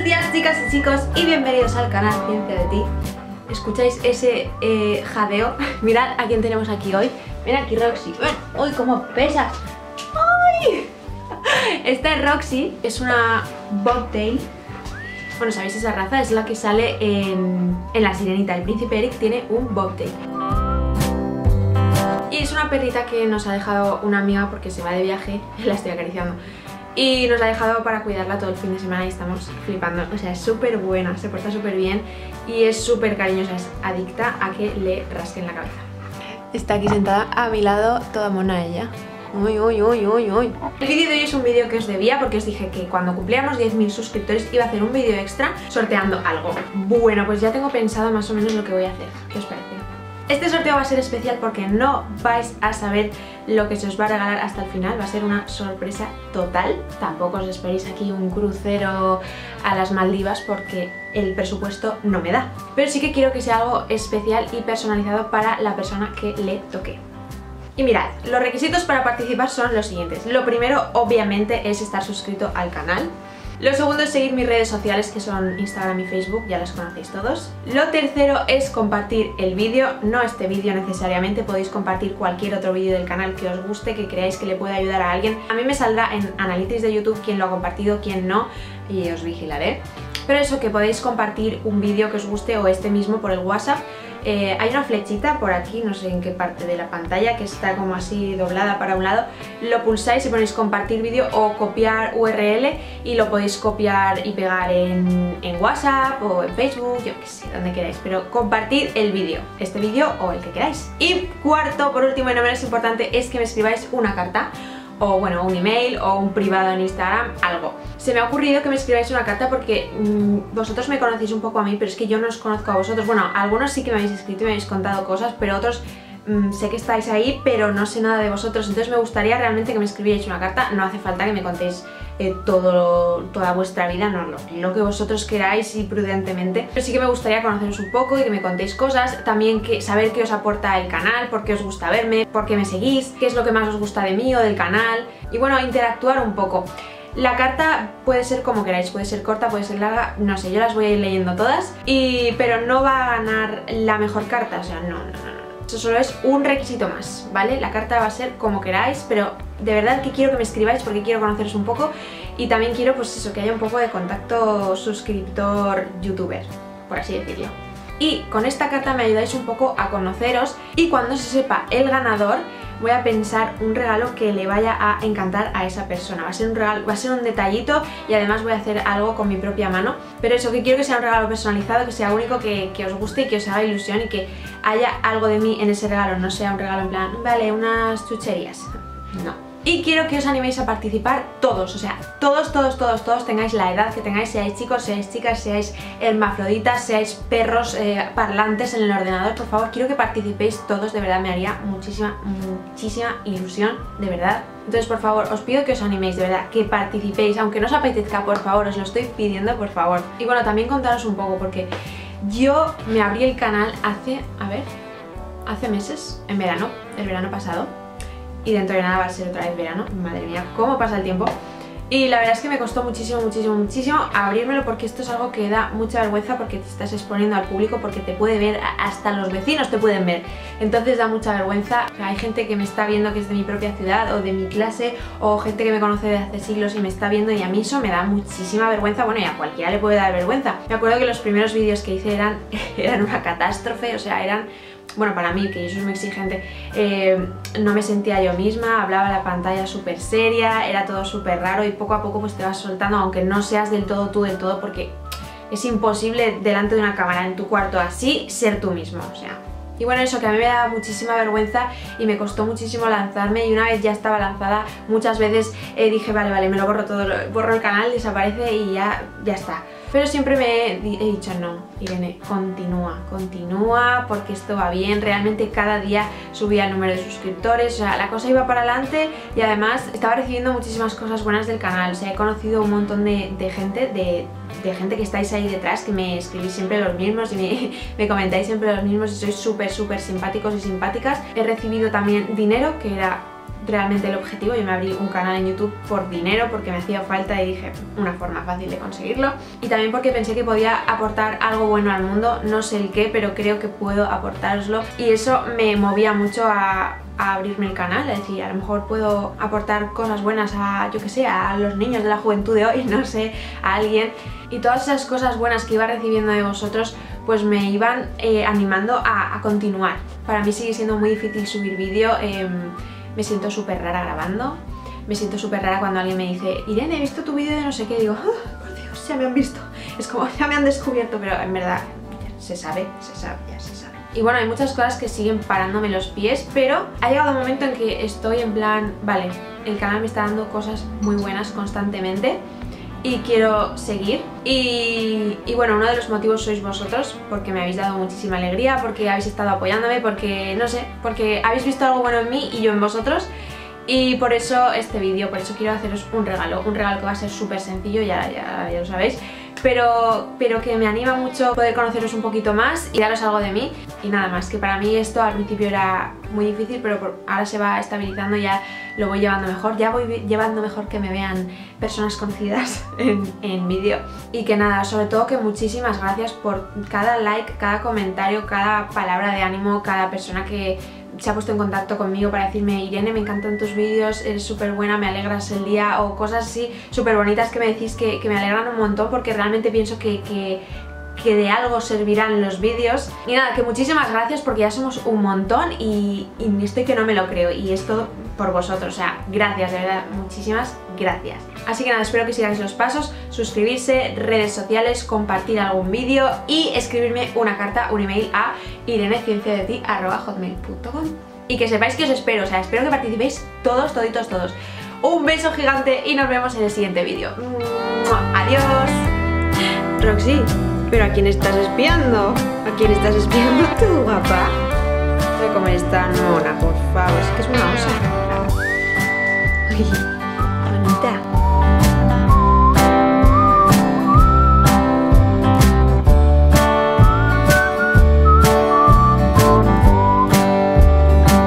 Buenos días chicas y chicos y bienvenidos al canal Ciencia de Ti. ¿Escucháis ese eh, jadeo? Mirad a quién tenemos aquí hoy. Mira aquí Roxy. ¡Uy, cómo pesas! ¡Ay! Esta es Roxy, es una bobtail. Bueno, ¿sabéis esa raza? Es la que sale en, en La Sirenita. El príncipe Eric tiene un bobtail. Y es una perrita que nos ha dejado una amiga porque se va de viaje, la estoy acariciando y nos la ha dejado para cuidarla todo el fin de semana y estamos flipando. O sea, es súper buena, se porta súper bien y es súper cariñosa, es adicta a que le rasquen la cabeza. Está aquí sentada a mi lado, toda mona ella. Uy, uy, uy, uy, uy. El vídeo de hoy es un vídeo que os debía porque os dije que cuando cumplíamos 10.000 suscriptores iba a hacer un vídeo extra sorteando algo. Bueno, pues ya tengo pensado más o menos lo que voy a hacer. ¿Qué os parece? Este sorteo va a ser especial porque no vais a saber lo que se os va a regalar hasta el final, va a ser una sorpresa total. Tampoco os esperéis aquí un crucero a las Maldivas porque el presupuesto no me da. Pero sí que quiero que sea algo especial y personalizado para la persona que le toque. Y mirad, los requisitos para participar son los siguientes. Lo primero, obviamente, es estar suscrito al canal. Lo segundo es seguir mis redes sociales que son Instagram y Facebook, ya las conocéis todos. Lo tercero es compartir el vídeo, no este vídeo necesariamente, podéis compartir cualquier otro vídeo del canal que os guste, que creáis que le pueda ayudar a alguien. A mí me saldrá en Analytics de YouTube quién lo ha compartido, quién no, y os vigilaré. Pero eso, que podéis compartir un vídeo que os guste o este mismo por el WhatsApp eh, hay una flechita por aquí, no sé en qué parte de la pantalla, que está como así doblada para un lado. Lo pulsáis y ponéis compartir vídeo o copiar URL y lo podéis copiar y pegar en, en WhatsApp o en Facebook, yo qué sé, donde queráis. Pero compartir el vídeo, este vídeo o el que queráis. Y cuarto, por último y no menos importante, es que me escribáis una carta o bueno, un email o un privado en Instagram, algo. Se me ha ocurrido que me escribáis una carta porque mm, vosotros me conocéis un poco a mí, pero es que yo no os conozco a vosotros. Bueno, algunos sí que me habéis escrito y me habéis contado cosas, pero otros mm, sé que estáis ahí, pero no sé nada de vosotros. Entonces me gustaría realmente que me escribierais una carta. No hace falta que me contéis eh, todo, toda vuestra vida, no, lo, que vosotros queráis y prudentemente. Pero sí que me gustaría conoceros un poco y que me contéis cosas, también que, saber qué os aporta el canal, por qué os gusta verme, por qué me seguís, qué es lo que más os gusta de mí o del canal y bueno, interactuar un poco. La carta puede ser como queráis, puede ser corta, puede ser larga, no sé, yo las voy a ir leyendo todas, y, pero no va a ganar la mejor carta, o sea, no, no, no. Eso solo es un requisito más, ¿vale? La carta va a ser como queráis, pero de verdad que quiero que me escribáis porque quiero conoceros un poco y también quiero pues eso, que haya un poco de contacto suscriptor-youtuber, por así decirlo. Y con esta carta me ayudáis un poco a conoceros y cuando se sepa el ganador voy a pensar un regalo que le vaya a encantar a esa persona. Va a ser un regalo, va a ser un detallito y además voy a hacer algo con mi propia mano. Pero eso, que quiero que sea un regalo personalizado, que sea único, que, que os guste y que os haga ilusión y que haya algo de mí en ese regalo, no sea un regalo en plan, vale, unas chucherías. No y quiero que os animéis a participar todos, o sea, todos, todos, todos, todos tengáis la edad que tengáis, seáis chicos, seáis chicas, seáis hermafroditas, seáis perros eh, parlantes en el ordenador, por favor, quiero que participéis todos, de verdad me haría muchísima, muchísima ilusión, de verdad. Entonces, por favor, os pido que os animéis, de verdad, que participéis, aunque no os apetezca, por favor, os lo estoy pidiendo, por favor. Y bueno, también contaros un poco, porque yo me abrí el canal hace, a ver, hace meses, en verano, el verano pasado, y dentro de nada va a ser otra vez verano, madre mía, cómo pasa el tiempo. Y la verdad es que me costó muchísimo, muchísimo, muchísimo abrírmelo porque esto es algo que da mucha vergüenza porque te estás exponiendo al público, porque te puede ver, hasta los vecinos te pueden ver. Entonces da mucha vergüenza. Hay gente que me está viendo que es de mi propia ciudad o de mi clase o gente que me conoce de hace siglos y me está viendo y a mí eso me da muchísima vergüenza. Bueno, y a cualquiera le puede dar vergüenza. Me acuerdo que los primeros vídeos que hice eran, eran una catástrofe, o sea, eran bueno, para mí, que yo soy muy exigente, eh, no me sentía yo misma, hablaba la pantalla súper seria, era todo súper raro y poco a poco pues te vas soltando, aunque no seas del todo tú del todo, porque es imposible delante de una cámara en tu cuarto así ser tú mismo, o sea... Y bueno, eso que a mí me daba muchísima vergüenza y me costó muchísimo lanzarme y una vez ya estaba lanzada, muchas veces eh, dije, vale, vale, me lo borro todo, borro el canal, desaparece y ya, ya está. Pero siempre me he, dicho, no, Irene, continúa, continúa, porque esto va bien. Realmente cada día subía el número de suscriptores, o sea, la cosa iba para adelante y además estaba recibiendo muchísimas cosas buenas del canal. O sea, he conocido un montón de, gente, de, gente que estáis ahí detrás, que me escribís siempre los mismos y me, me comentáis siempre los mismos y sois súper, súper simpáticos y simpáticas. He recibido también dinero, que era realmente el objetivo. Yo me abrí un canal en YouTube por dinero, porque me hacía falta y dije una forma fácil de conseguirlo. Y también porque pensé que podía aportar algo bueno al mundo, no sé el qué, pero creo que puedo aportaroslo. Y eso me movía mucho a, abrirme el canal, es decir, a lo mejor puedo aportar cosas buenas a, yo que sé, a los niños de la juventud de hoy, no sé, a alguien. Y todas esas cosas buenas que iba recibiendo de vosotros, pues me iban eh, animando a, continuar. Para mí sigue siendo muy difícil subir vídeo, em, me siento súper rara grabando, me siento súper rara cuando alguien me dice, Irene, he visto tu vídeo de no sé qué, y digo, oh, por Dios, ya me han visto. Es como, ya me han descubierto, pero en verdad, se sabe, se sabe, ya se sabe. Y bueno, hay muchas cosas que siguen parándome los pies, pero ha llegado un momento en que estoy en plan, vale, el canal me está dando cosas muy buenas constantemente y quiero seguir. Y, bueno, uno de los motivos sois vosotros, porque me habéis dado muchísima alegría, porque habéis estado apoyándome, porque no sé, porque habéis visto algo bueno en mí y yo en vosotros. Y por eso este vídeo, por eso quiero haceros un regalo, un regalo que va a ser súper sencillo, ya, ya, ya lo sabéis pero, pero que me anima mucho poder conoceros un poquito más y daros algo de mí. Y nada más, que para mí esto al principio era muy difícil, pero ahora se va estabilizando, ya lo voy llevando mejor. Ya voy llevando mejor que me vean personas conocidas en, en vídeo. Y que nada, sobre todo que muchísimas gracias por cada like, cada comentario, cada palabra de ánimo, cada persona que se ha puesto en contacto conmigo para decirme Irene, me encantan tus vídeos, eres súper buena, me alegras el día o cosas así súper bonitas que me decís que, me alegran un montón porque realmente pienso que, que, que de algo servirán los vídeos. Y nada, que muchísimas gracias porque ya somos un montón y, y estoy que no me lo creo y es todo por vosotros, o sea, gracias, de verdad, muchísimas gracias. Así que nada, espero que sigáis los pasos, suscribirse, redes sociales, compartir algún vídeo y escribirme una carta, un email a irenecienciadeti.com Y que sepáis que os espero, o sea, espero que participéis todos, toditos, todos. Un beso gigante y nos vemos en el siguiente vídeo. ¡Adiós! Roxy, ¿pero a quién estás espiando? ¿A quién estás espiando tú, guapa? Voy a comer esta mona, por favor, es que es una osa.